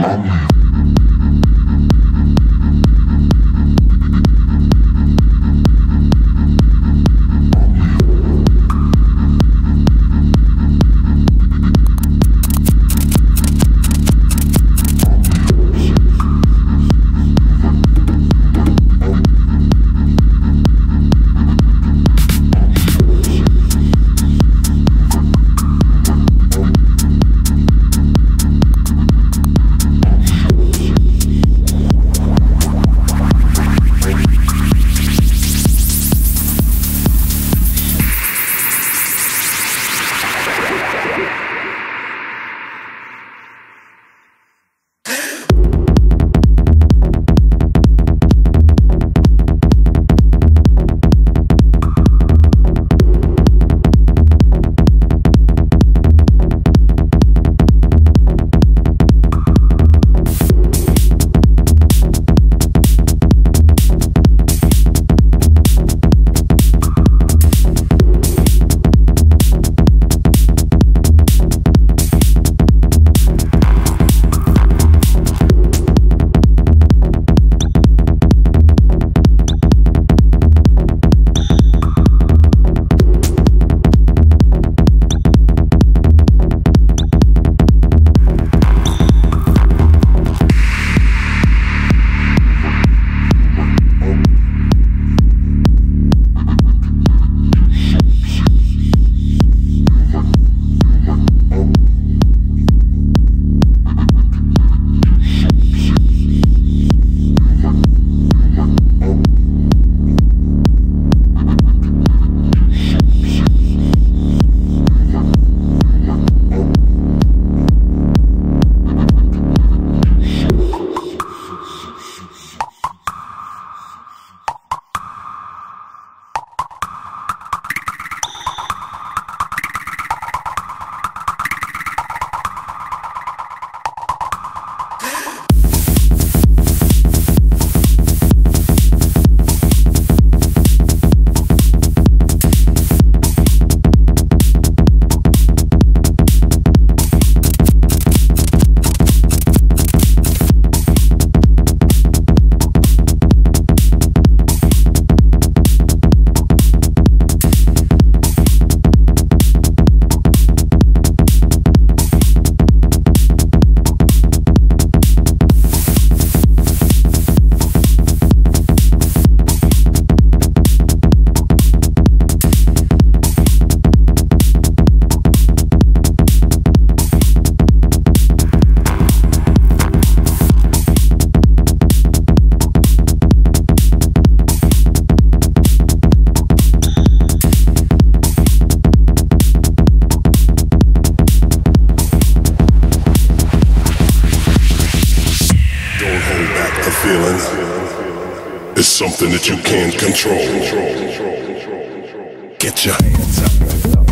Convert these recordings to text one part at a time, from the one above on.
Lonely something that you can't control. Get your hands up.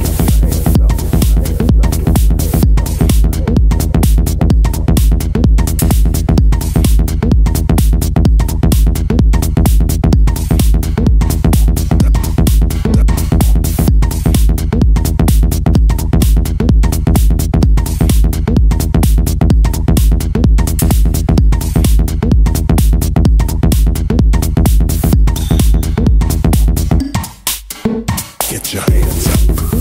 Giants. your hands up.